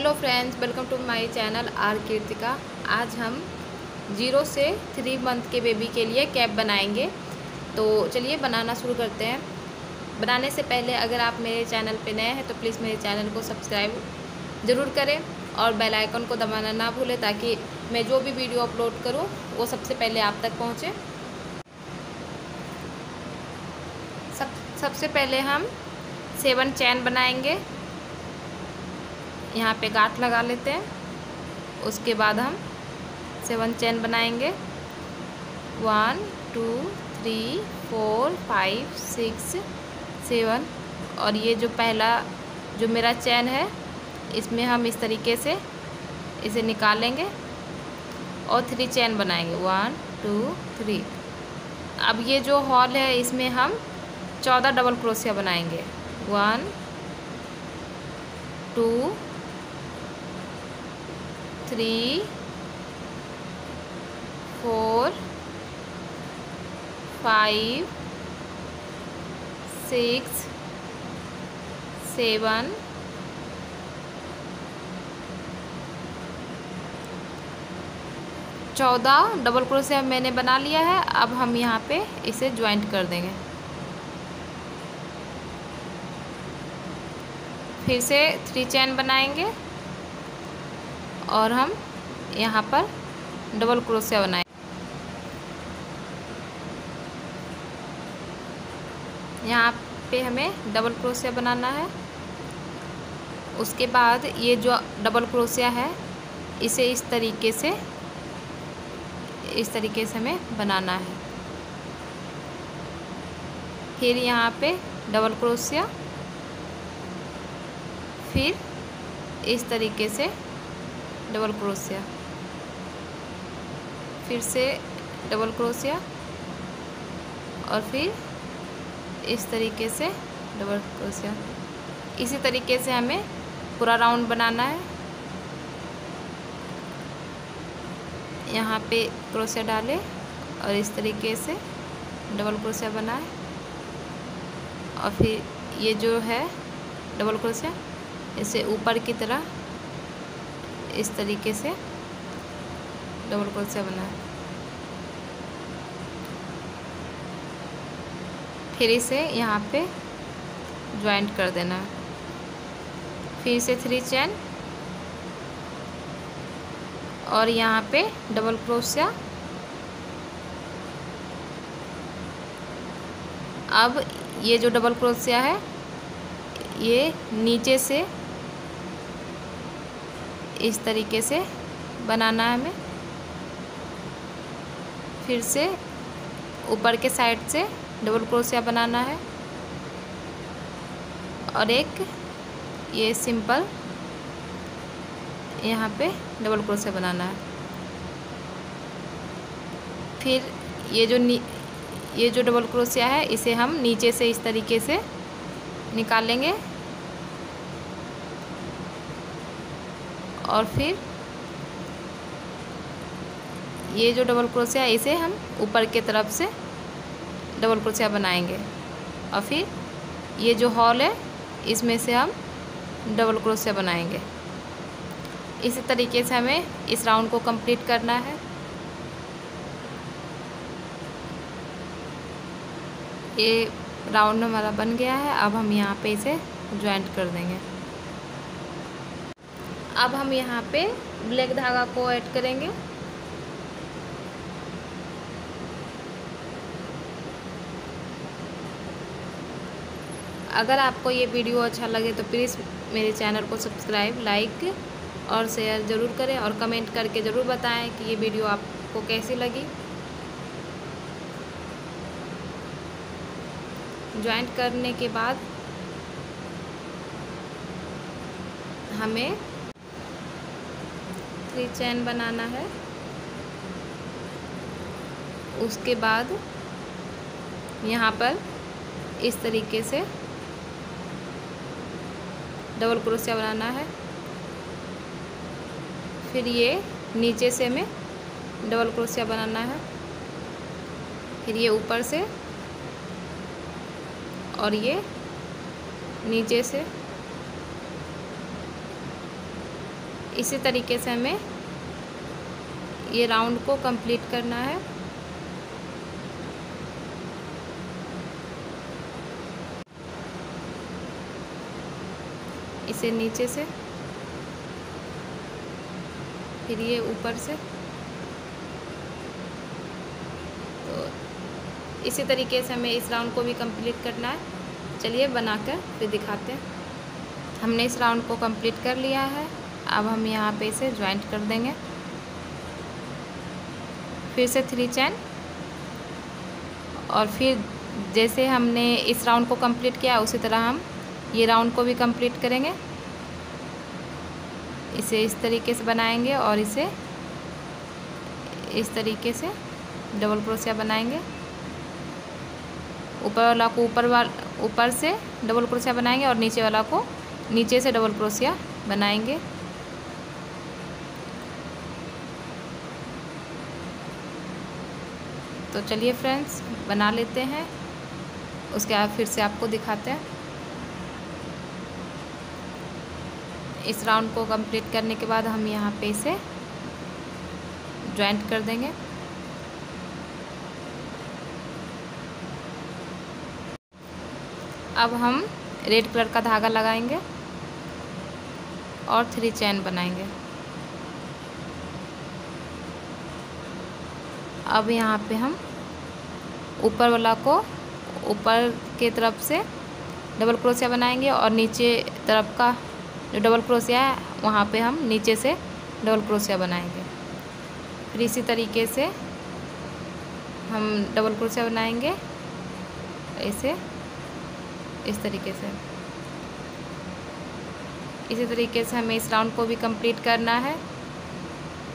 Hello friends welcome to my channel R Kirtika आज हम zero से थ्री मंथ के बेबी के लिए कैप बनाएँगे। तो चलिए बनाना शुरू करते हैं। बनाने से पहले अगर आप मेरे चैनल पे नए हैं तो प्लीज़ मेरे चैनल को सब्सक्राइब ज़रूर करें और बेल आइकन को दबाना ना भूलें ताकि मैं जो भी वीडियो अपलोड करूँ, वो सबसे पहले आप तक पहुँचे। सब, सबसे पहले हम सेवन चैन बनाएँगे। यहाँ पे गांठ लगा लेते हैं। उसके बाद हम सेवन चैन बनाएँगे। One, two, three, four, five, six, seven और ये जो पहला, जो मेरा चैन है, इसमें हम इस तरीके से इसे निकालेंगे और थ्री चैन बनाएँगे। One, two, three. अब ये जो हॉल है, इसमें हम चौदह डबल क्रोशिया बनाएँगे। One, two three four five six seven चौदह। डबल क्रोशिया मैंने बना लिया है। अब हम यहाँ पे इसे ज्वाइंट कर देंगे। फिर से थ्री चैन बनाएँगे। और हम यहाँ पर डबल क्रोशिया बनाए। यहाँ पे हमें डबल क्रोशिया बनाना है। उसके बाद ये जो डबल क्रोशिया है, इसे इस तरीके से, इस तरीके से हमें बनाना है। फिर यहाँ पे डबल क्रोशिया फिर इस तरीके से डबल क्रोशिया फिर से डबल क्रोशिया और फिर इस तरीके से डबल क्रोशिया इसी तरीके से हमें पूरा राउंड बनाना है। यहाँ पे क्रोशिया डालें और इस तरीके से डबल क्रोशिया बनाए। और फिर ये जो है डबल क्रोशिया इसे ऊपर की तरह इस तरीके से डबल क्रोशिया बनाए फिर इसे यहाँ पे ज्वाइंट कर देना फिर से थ्री चैन और यहाँ पे डबल क्रोशिया अब ये जो डबल क्रोशिया है, ये नीचे से इस तरीके से बनाना है हमें। फिर से ऊपर के साइड से डबल क्रोशिया बनाना है। और एक ये सिंपल यहाँ पे डबल क्रोशिया बनाना है। फिर ये जो नी, ये जो डबल क्रोशिया है, इसे हम नीचे से इस तरीके से निकालेंगे। और फिर ये जो डबल क्रोशिया इसे हम ऊपर के तरफ़ से डबल क्रोशिया बनाएँगे। और फिर ये जो हॉल है, इसमें से हम डबल क्रोशिया बनाएँगे। इसी तरीके से हमें इस राउंड को कंप्लीट करना है। ये राउंड हमारा बन गया है, अब हम यहाँ पे इसे ज्वाइंट कर देंगे। अब हम यहाँ पे ब्लैक धागा को ऐड करेंगे। अगर आपको ये वीडियो अच्छा लगे तो प्लीज़ मेरे चैनल को सब्सक्राइब, लाइक और शेयर ज़रूर करें और कमेंट करके ज़रूर बताएँ कि ये वीडियो आपको कैसी लगी। ज्वाइंट करने के बाद हमें थ्री चैन बनाना है। उसके बाद यहाँ पर इस तरीके से डबल क्रोशिया बनाना है। फिर ये नीचे से हमें डबल क्रोशिया बनाना है। फिर ये ऊपर से और ये नीचे से इसी तरीके से हमें ये राउंड को कंप्लीट करना है। इसे नीचे से, फिर ये ऊपर से। तो इसी तरीके से हमें इस राउंड को भी कंप्लीट करना है। चलिए बनाकर फिर दिखाते हैं। हमने इस राउंड को कंप्लीट कर लिया है। अब हम यहाँ पे इसे ज्वाइंट कर देंगे। फिर से थ्री चैन और फिर जैसे हमने इस राउंड को कंप्लीट किया, उसी तरह हम ये राउंड को भी कंप्लीट करेंगे। इसे इस तरीके से बनाएँगे और इसे इस तरीके से डबल क्रोशिया बनाएँगे। ऊपर वाला को ऊपर वाल, ऊपर से डबल क्रोशिया बनाएँगे और नीचे वाला को नीचे से डबल क्रोशिया बनाएँगे। तो चलिए फ्रेंड्स बना लेते हैं। उसके बाद फिर से आपको दिखाते हैं। इस राउंड को कंप्लीट करने के बाद हम यहाँ पे इसे ज्वाइंट कर देंगे। अब हम रेड कलर का धागा लगाएँगे और थ्री चैन बनाएँगे। अब यहाँ पे हम ऊपर वाला को ऊपर के तरफ़ से डबल क्रोशिया बनाएँगे और नीचे तरफ़ का जो डबल क्रोशिया है, वहाँ पे हम नीचे से डबल क्रोशिया बनाएँगे। फिर इसी तरीके से हम डबल क्रोशिया बनाएँगे। ऐसे, इस तरीके से। इसी तरीके से हमें इस राउंड को भी कंप्लीट करना है।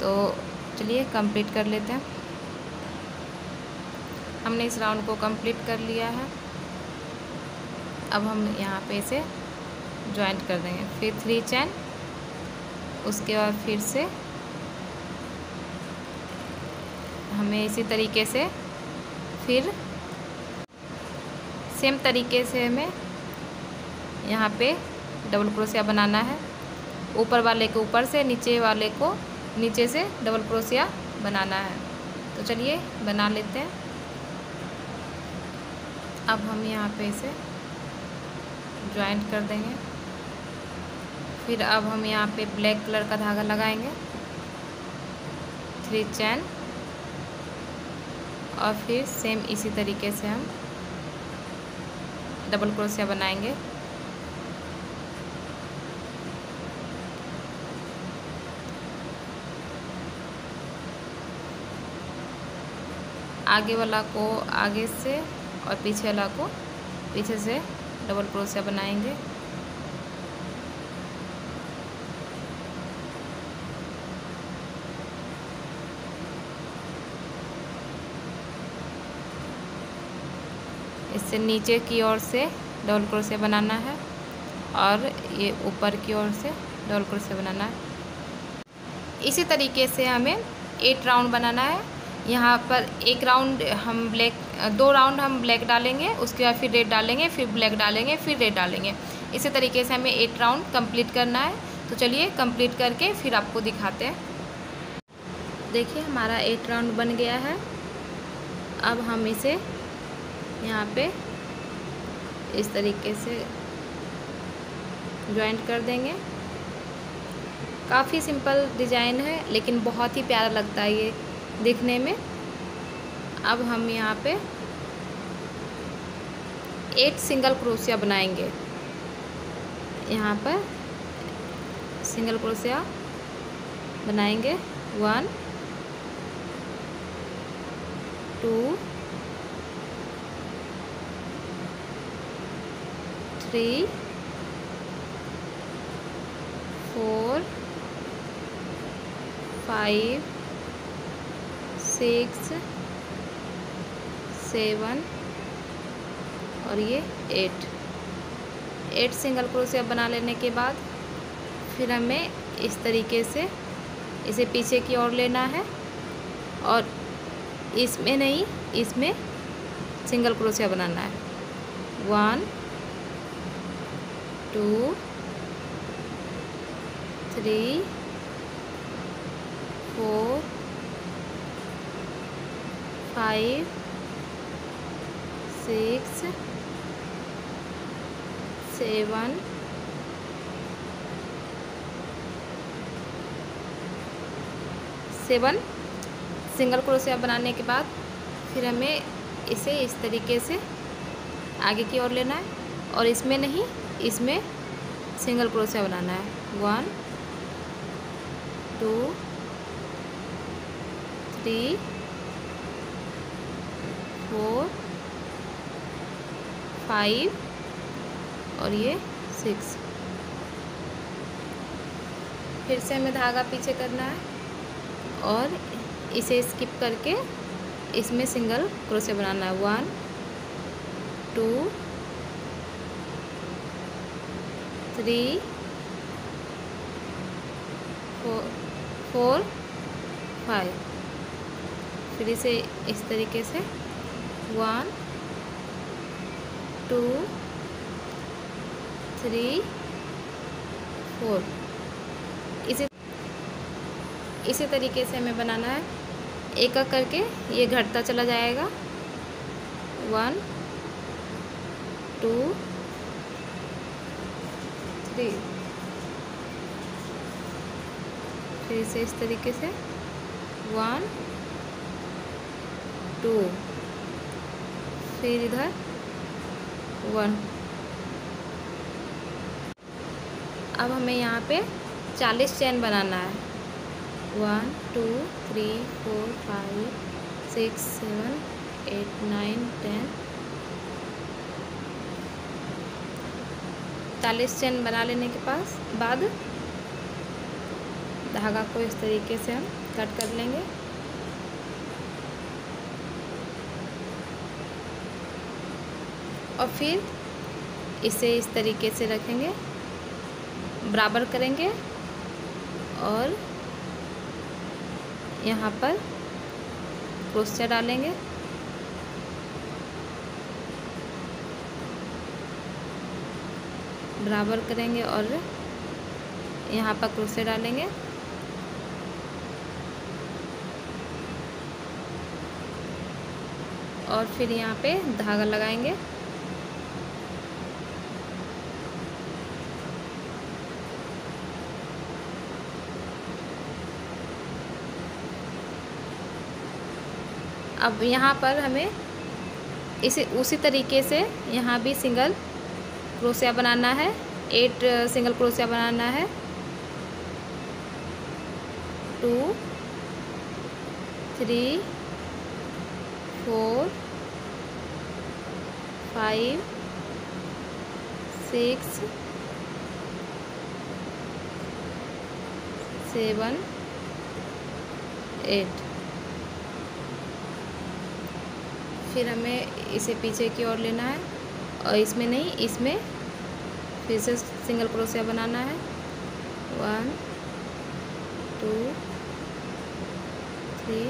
तो चलिए कंप्लीट कर लेते हैं। हमने इस राउंड को कंप्लीट कर लिया है। अब हम यहाँ पे इसे ज्वाइंट कर देंगे। फिर थ्री चैन उसके बाद फिर से हमें इसी तरीके से फिर सेम तरीके से हमें यहाँ पे डबल क्रोशिया बनाना है। ऊपर वाले के ऊपर से, नीचे वाले को नीचे से डबल क्रोशिया बनाना है। तो चलिए बना लेते हैं। अब हम यहाँ पे इसे ज्वाइंट कर देंगे। फिर अब हम यहाँ पे ब्लैक कलर का धागा लगाएँगे। थ्री चैन और फिर सेम इसी तरीके से हम डबल क्रोशिया बनाएँगे। आगे वाला को आगे से और पीछे वाला को पीछे से डबल क्रोशिया बनाएँगे। इससे नीचे की ओर से डबल क्रोशिया बनाना है और ये ऊपर की ओर से डबल क्रोशिया बनाना है। इसी तरीके से हमें एट राउंड बनाना है। यहाँ पर एक राउंड हम ब्लैक दो राउंड हम ब्लैक डालेंगे, उसके बाद फिर रेड डालेंगे, फिर ब्लैक डालेंगे, फिर रेड डालेंगे। इसी तरीके से हमें एट राउंड कंप्लीट करना है। तो चलिए कंप्लीट करके फिर आपको दिखाते हैं। देखिए, हमारा एट राउंड बन गया है। अब हम इसे यहाँ पे इस तरीके से ज्वाइंट कर देंगे। काफ़ी सिंपल डिज़ाइन है, लेकिन बहुत ही प्यारा लगता है ये दिखने में। अब हम यहाँ पे एट सिंगल क्रोशिया बनाएँगे। यहाँ पर सिंगल क्रोशिया बनाएँगे। One two three four five six seven और ये एट। एट सिंगल क्रोशिया बना लेने के बाद फिर हमें इस तरीके से इसे पीछे की ओर लेना है और इसमें नहीं, इसमें सिंगल क्रोशिया बनाना है। One two three four five six, seven seven. Single crochet बनाने के बाद फिर हमें इसे इस तरीके से आगे की ओर लेना है और इसमें नहीं, इसमें सिंगल क्रोशिया बनाना है। One, two, three, four five और ये सिक्स। फिर से हमें धागा पीछे करना है और इसे स्किप करके इसमें सिंगल क्रोशे बनाना है। One, two, three, four four, five. फिर इसे इस तरीके से। One two, three, four. इसी इसी तरीके से हमें बनाना है। एक एक करके ये घटता चला जाएगा। One, two, three. फिर से इस तरीके से। One, two. फिर इधर वन। अब हमें यहाँ पे चालीस चैन बनाना है। One, two, three, four, five, six, seven, eight, nine, ten. चालीस चैन बना लेने के पास बाद धागा को इस तरीके से हम कट कर लेंगे। और फिर इसे इस तरीके से रखेंगे, बराबर करेंगे और यहाँ पर क्रोशिया डालेंगे। बराबर करेंगे और यहाँ पर क्रोशिया डालेंगे। और फिर यहाँ पे धागा लगाएँगे। अब यहाँ पर हमें इसे, उसी तरीके से यहाँ भी सिंगल क्रोशिया बनाना है। एट सिंगल क्रोशिया बनाना है। Two three four five six seven eight फिर हमें इसे पीछे की ओर लेना है और इसमें नहीं, इसमें फिर से सिंगल क्रोशिया बनाना है। One two three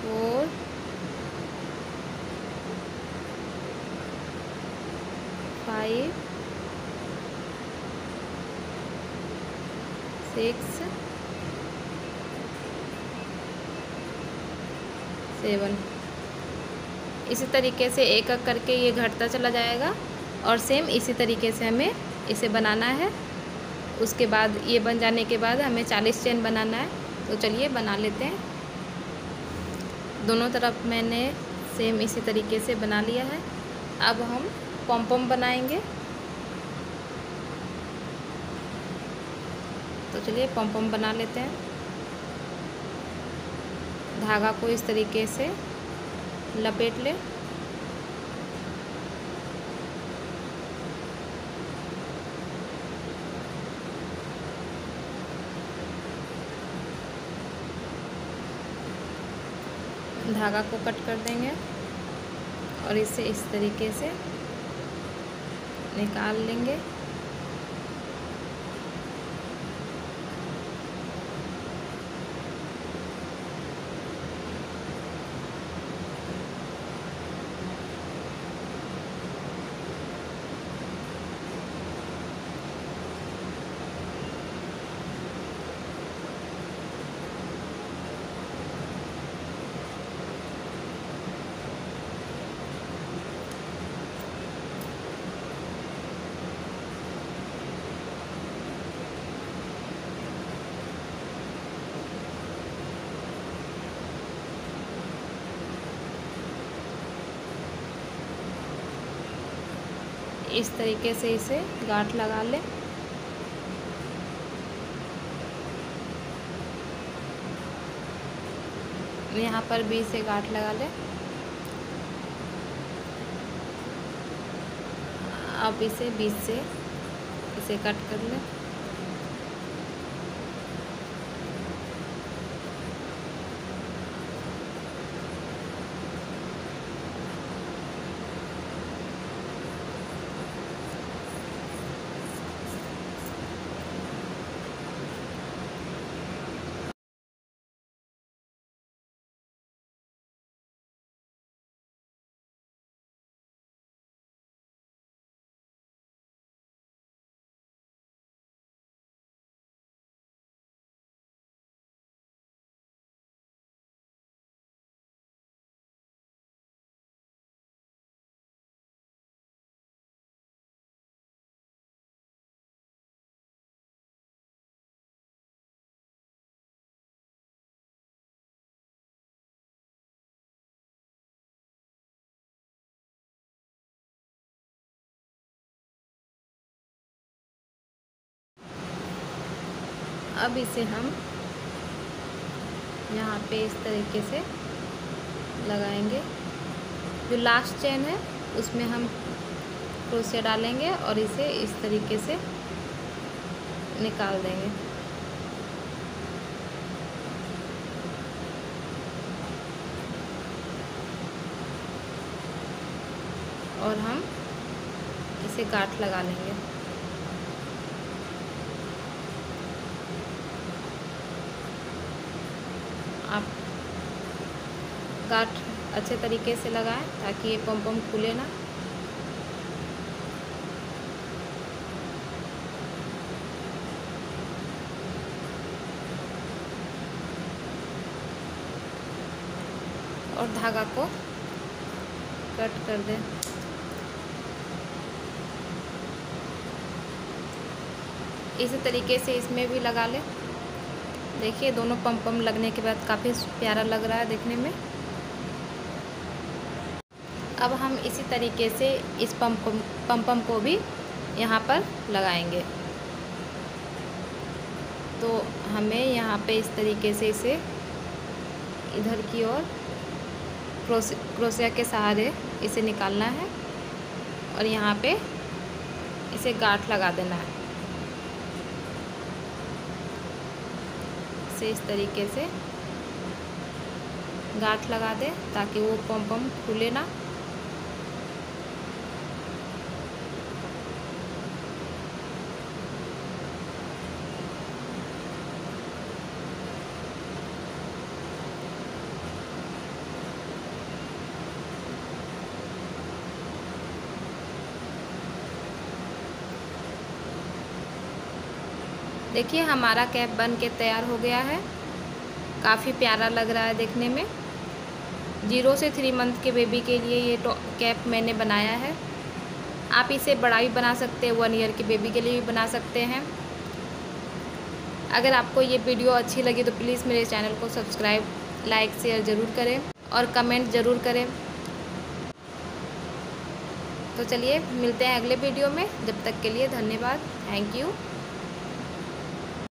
four five six seven. इसी तरीके से एक एक करके ये घटता चला जाएगा और सेम इसी तरीके से हमें इसे बनाना है। उसके बाद ये बन जाने के बाद हमें चालीस चेन बनाना है। तो चलिए बना लेते हैं। दोनों तरफ़ मैंने सेम इसी तरीके से बना लिया है। अब हम पम पम बनाएँगे। तो चलिए पम पम बना लेते हैं। धागा को इस तरीके से लपेट ले। धागा को कट कर देंगे और इसे इस तरीके से निकाल लेंगे। इस तरीके से इसे गांठ लगा लें। यहाँ पर भी इसे गांठ लगा लें। अब इसे बीच से इसे कट कर लें। अब इसे हम यहाँ पे इस तरीके से लगाएँगे। जो लास्ट चेन है, उसमें हम क्रोशिया डालेंगे और इसे इस तरीके से निकाल देंगे। और हम इसे गांठ लगा लेंगे। गाठ अच्छे तरीके से लगाएँ ताकि ये पम पम खुले ना। और धागा को कट कर दें। इसी तरीके से इसमें भी लगा लें। देखिए, दोनों पम पम लगने के बाद काफ़ी प्यारा लग रहा है देखने में। अब हम इसी तरीके से इस पम पम पम को भी यहाँ पर लगाएँगे। तो हमें यहाँ पे इस तरीके से इसे इधर की ओर क्रोसिया के सहारे इसे निकालना है और यहाँ पे इसे गांठ लगा देना है। इसे इस तरीके से गांठ लगा दे ताकि वो पम पम खुले ना। देखिए, हमारा कैप बन के तैयार हो गया है। काफ़ी प्यारा लग रहा है देखने में। ज़ीरो से थ्री मंथ के बेबी के लिए ये कैप मैंने बनाया है। आप इसे बड़ा भी बना सकते हैं, वन ईयर के बेबी के लिए भी बना सकते हैं। अगर आपको ये वीडियो अच्छी लगी तो प्लीज़ मेरे चैनल को सब्सक्राइब, लाइक, शेयर ज़रूर करें और कमेंट ज़रूर करें। तो चलिए, मिलते हैं अगले वीडियो में। जब तक के लिए धन्यवाद। Thank you.